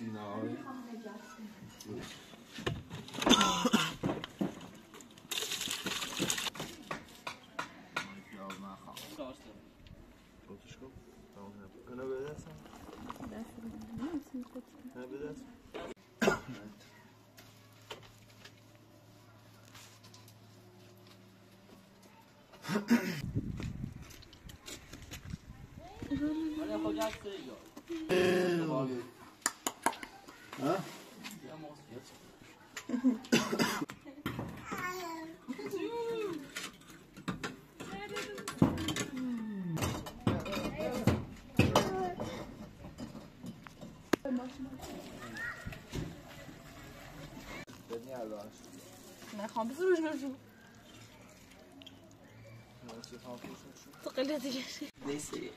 you نخوام نشو دیگه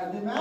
by the man.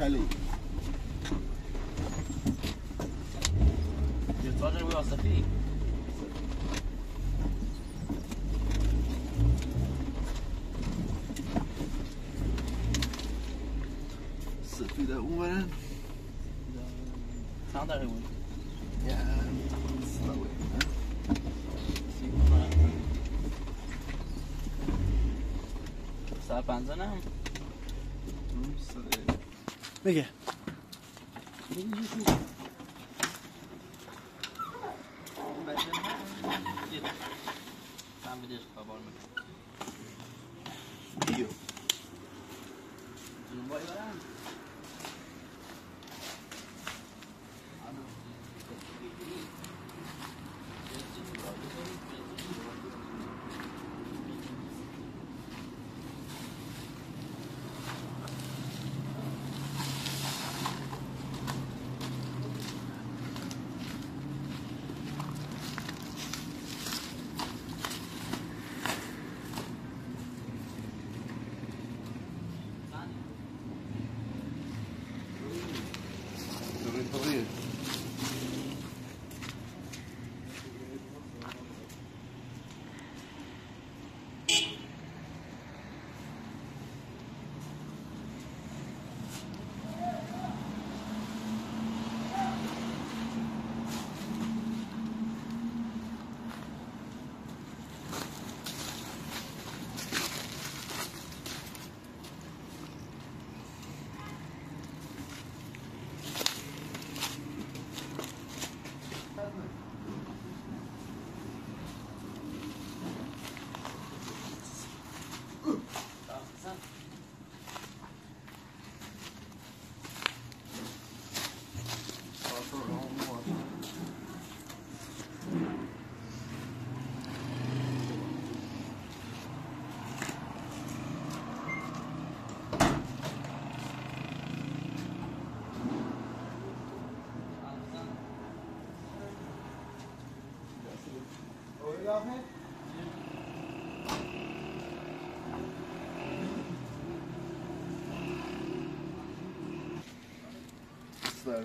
تمشي عليه يتفرج ويوصل فيه الصفي ده اولا تعال غيوي يا صلاوي سيبنا صعب Miguel. देगा है So.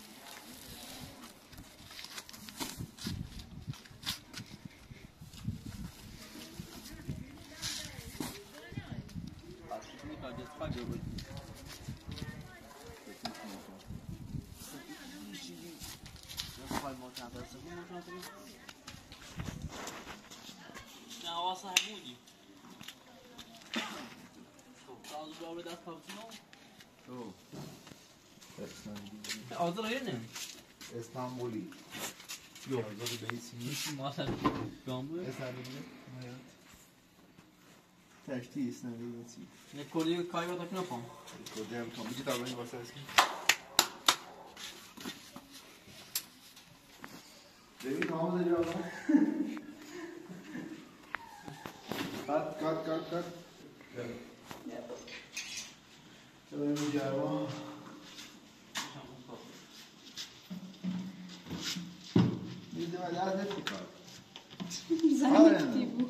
Hazır yine. İstanbul'i. Yok. Hazır beysin. Masal. İstanbul. Esenlikle. Hayat. Tercih isnadiyeti. Ne kolyeyi kaybetmek ne yapalım? Kolyeyi yapalım. Bir kitabı ne basarsın? Demin tamam dedi ama. Kat kat kat kat. Gel. Gel. Gel. Gel. Gel. yardım ettik abi. Zannettiğim bu.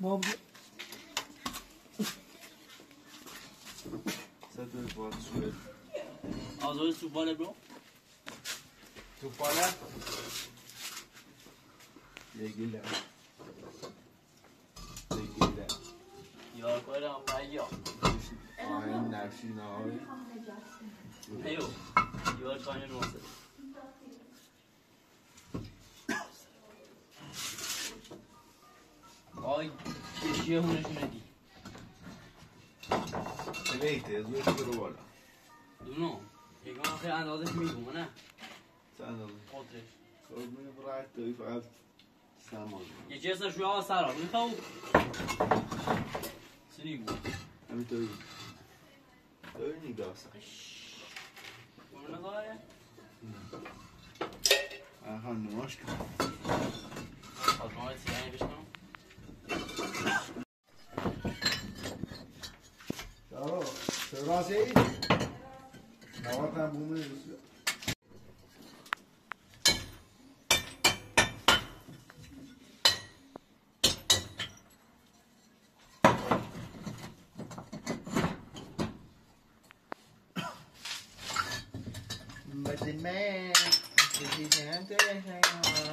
مام بیرون سه تایی باید سوید برو توپانه؟ دیگه ای لعن دیگه یه آقایی رو هم باید یا آین نرشی ایو یه آقایی نرشی Olha que erro no Junedi. Leite, as duas coroas. Do não. Chega uma que anda das mil, uma, né? Sandal. Outras. Como é brate, eu faço. Samal. E tinha essa joia sala, então. Sinigo. Ami to. Eu nem gosto. Como não vai? Aham, não acho que. Pode não, esse aí, bicho não. 好了，十八岁，拿我当父母似的。每天每天都要。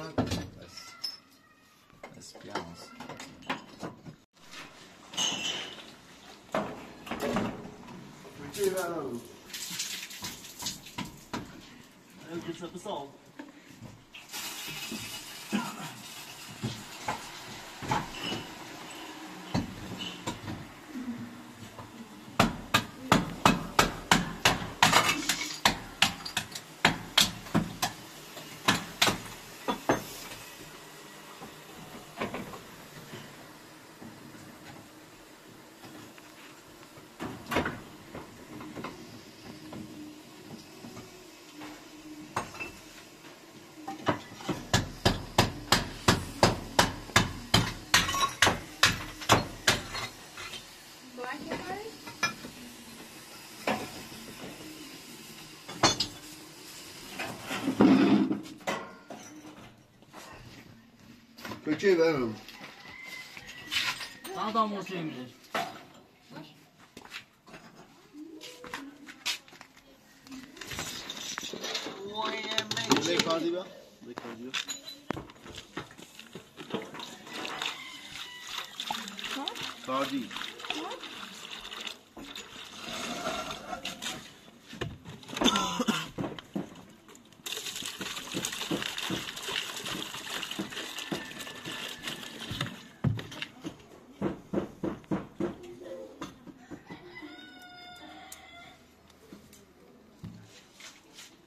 我吃呗。啥都不喜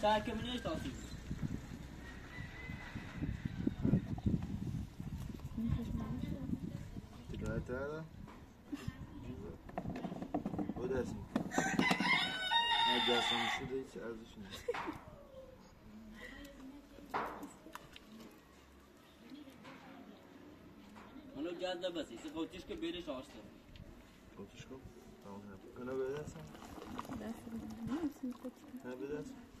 kijken oh, ah, wanneer nou, dat is. Draai tijden. O dersin. Ne je şurada hiç az düşünme. Onu geldi bas. İse kotişke beri şaştı. Kotişke? Tamam. Ona böyle sen. Dersin. Ne dersin kotişke? Ne dersin? 两边好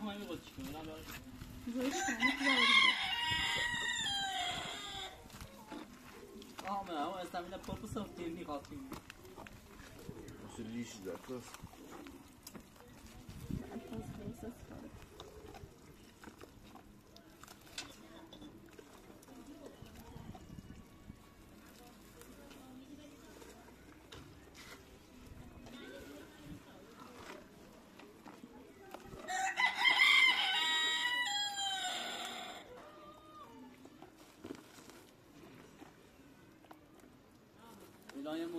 像有个青，两 边。我一看，那边。哦没有，我下面的瀑布是水你好听。是绿色的。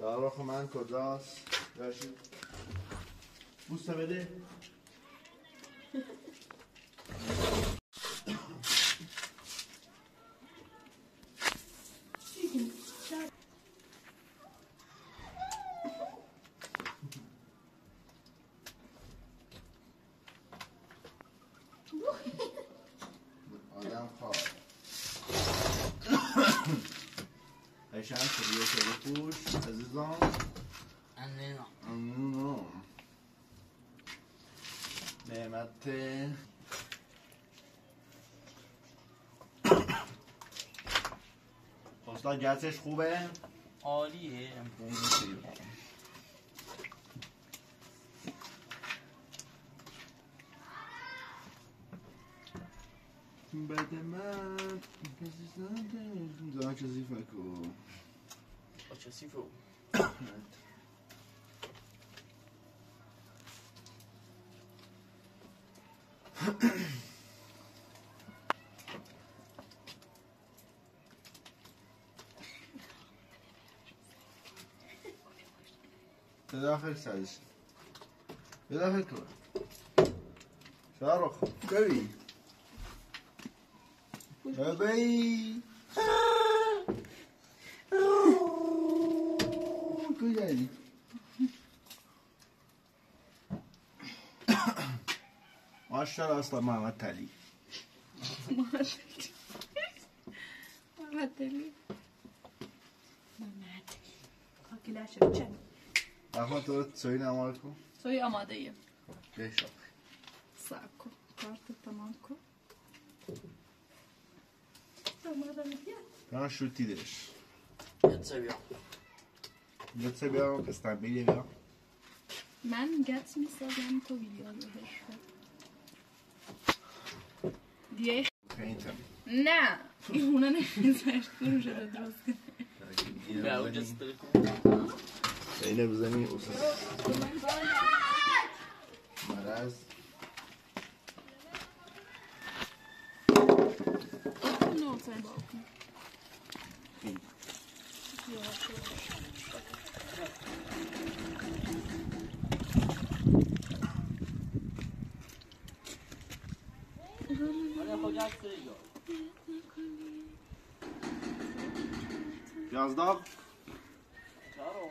داراخ من کجاست؟ داشت بوسته بده Este. استاد گسش خوبه؟ عالیه من کسی لداخل سايس لداخل كمان صاروخ قوي بابي كل يعني ما الشر اصلا ما عملت علي ما تالي ما عملت علي ما عملت علي to co na Marku? Co je Amada je. Pešak. Sako. Kartu tamanko. Amada mi je. ideš? Gdje se bio? Gdje se bio? Gdje ste bili bio? من گت میسازم تو ویدیو بهش دیگه نه این هونه نمیزشت رو Zeynep Zemi Usas. Maraz. Nur sein Bauchen. Yazda. Claro.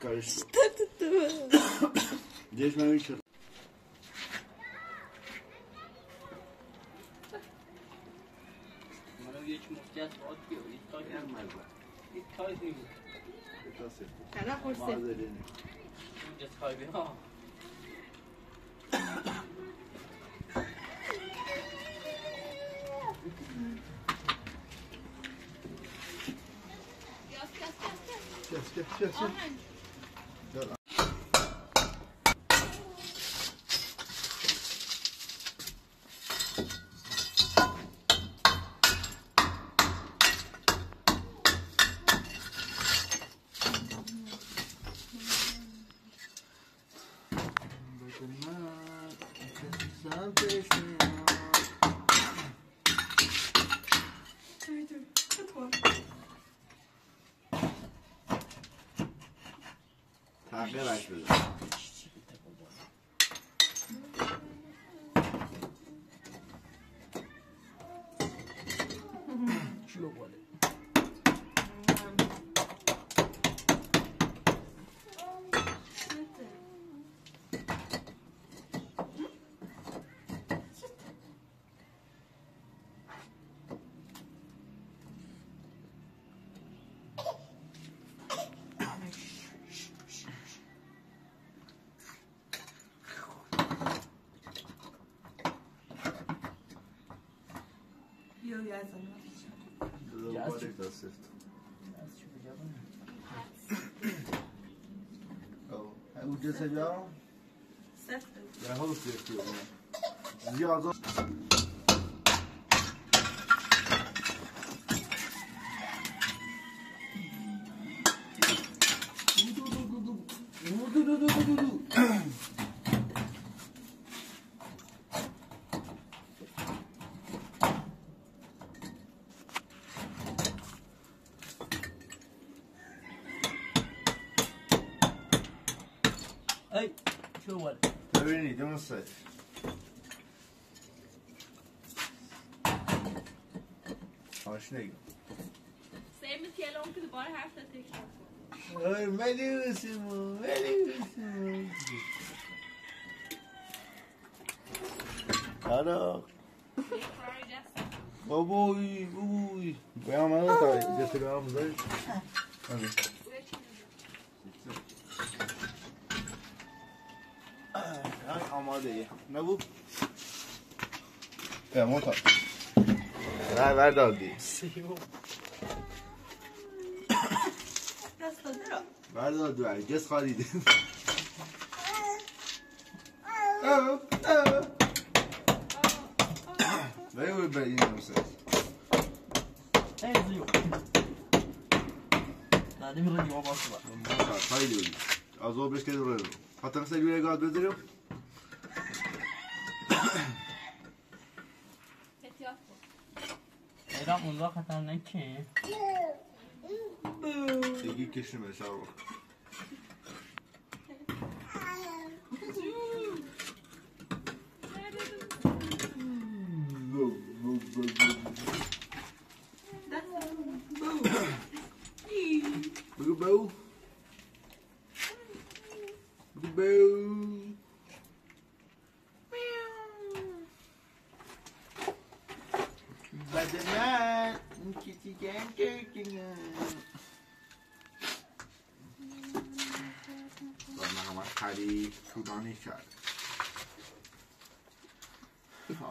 Karıştı. tuttu mu? Geçmemi için. Sana kursi. Just five. yes, yes, yes. Oh, ya would just say y'all. Set. Ben halı seviyorum. Ziyaza. Very Same as はい、今日は。食べに行ってます。Avsnygg. Säg mig till om du bara haft att dricka. Väldigt Simon, väldigt Simon. Hallå. Baboy, baboy. Börjar We are going to göra om det. daje. Na vu. Evo motor. Dai, ver da oddi. بردار دو عجز خریدیم بگو به این نوسه Ey ziyo. Da demir rengi babası var. Haydi öyle. Az o beş kez vuruyorum. Hatta mesela güle gaz bediriyorum. uzak ne ki. İlgi kesin mesela bak.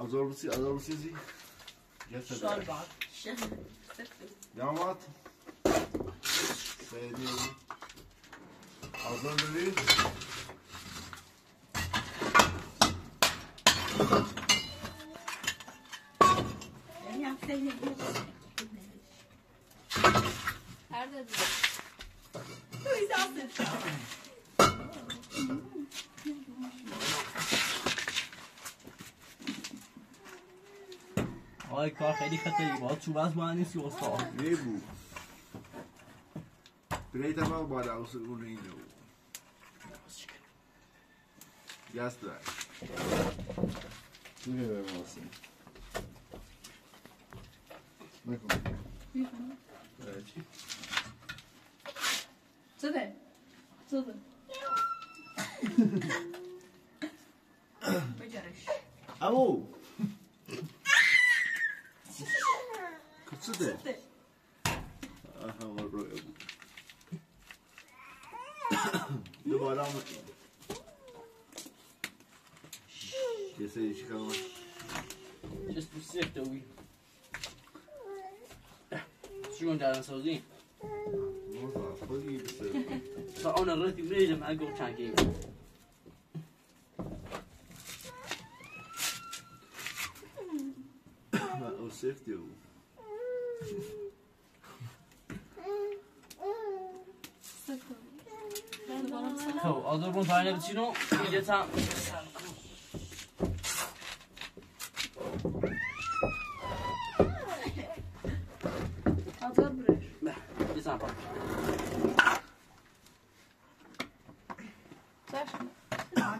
azar mısın, azar mısın zi? Şorbat. Damat. Beğeniyorum. Azar böreği. Nerede diyor? Duydum. é آقای کار خیلی خطری با چوب از مهندسی استاد میبو Direita mal bora o segundo indo. Gasto. Tu vê mesmo assim. Vai com. Pede. Tudo. Tudo. Amor. تصدق اها مروا ابو دبارة يا سيدي شو كمان شو اسمه السيف توي شلون قاعد نسوي صعونا الرتي وليلة مع Kau, altro compagno vicino, biglietta. Altra brez. Beh, di sapa.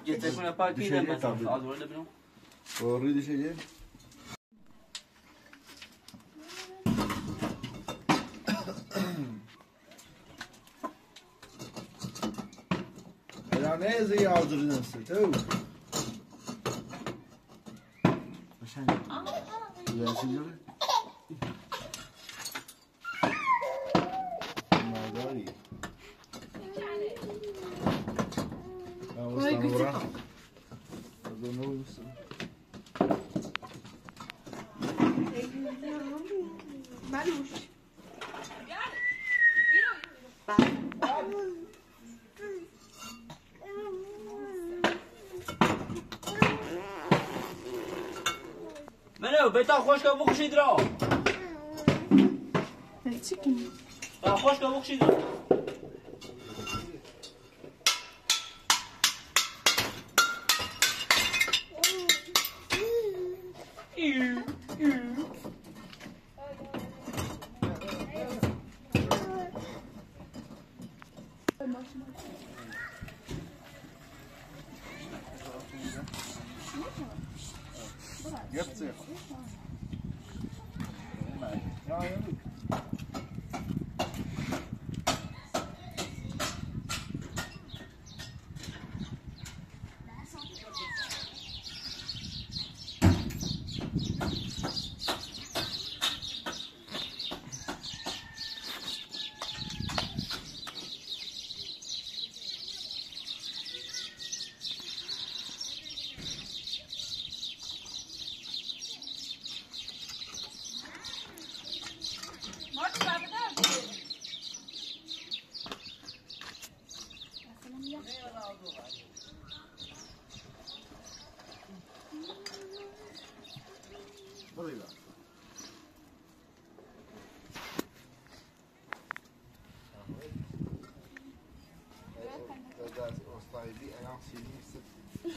Geçecek mi yapar ki ne mesela? Az böyle bir o. Doğruyu düşeceğim. aldırı nasıl? Oh. Başka ne? Versin görüyor. خوشگاه بخوشید را چی کنی؟ را وسطايبي انا سيدي سبت ça.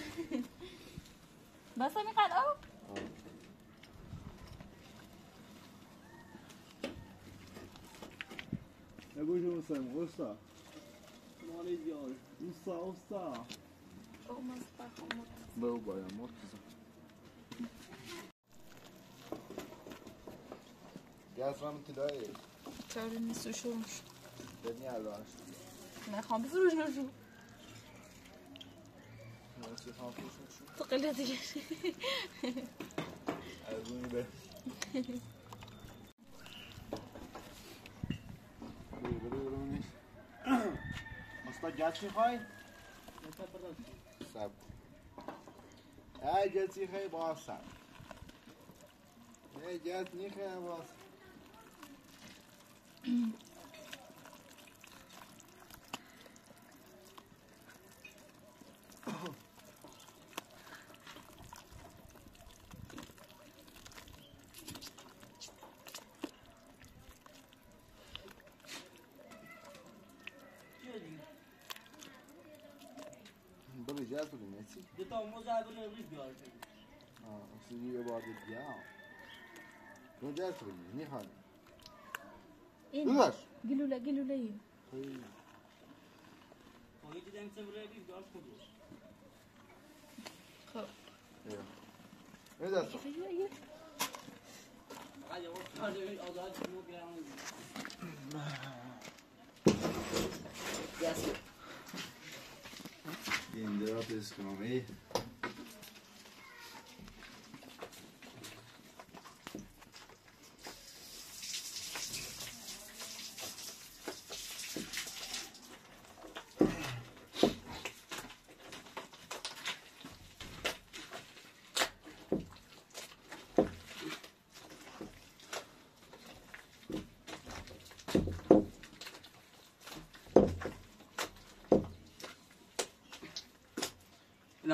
وسطا وسطا يا as de تو قلت دیگه از اونی به مستا گچ میخوای؟ سب ای گچ میخوای با سب ای گچ میخوای با già tu che metti? Io sto mozzando per il video. Ah, si io vado già. Non già tu che ne fai? Ulaş. Gül ula gül ulayım. Hayır. O yedi demse buraya bir dört koyuyor. Kap. Evet. Ne dersin? Hayır. Hadi o kadar Allah'a cümle okuyalım. Gelsin. in the me.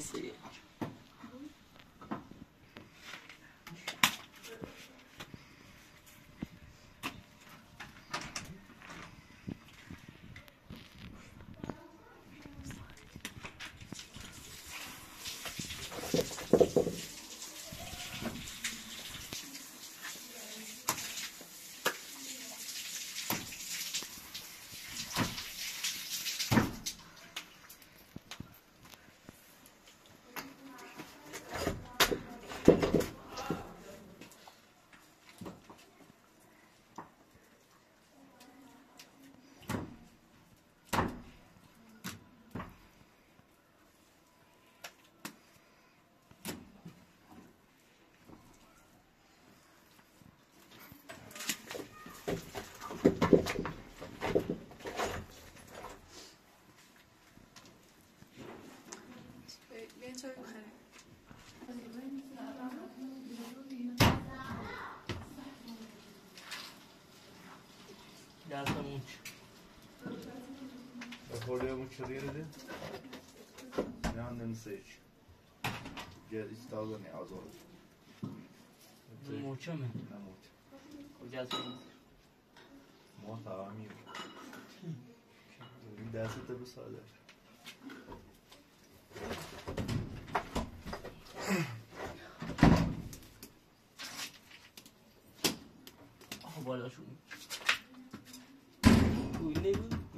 see Napolyon'un kariyeri ne annem seç. Gel İstanbul'a ne az olur. Moça mı? Ne moça? Hocası mı? Moça amir. Bir dersi tabi sadece. Havalaşıyor. Ah,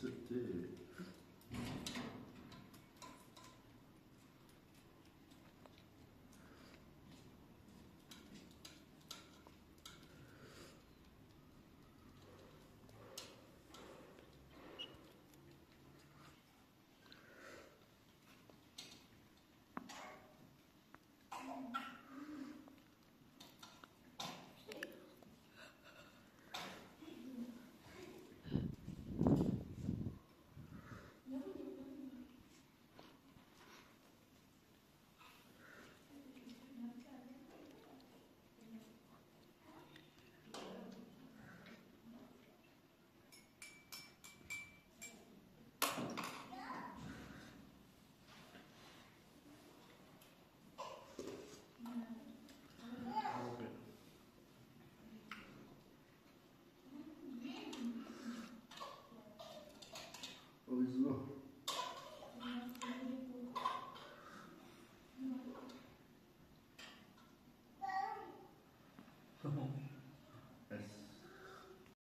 つって我一直都。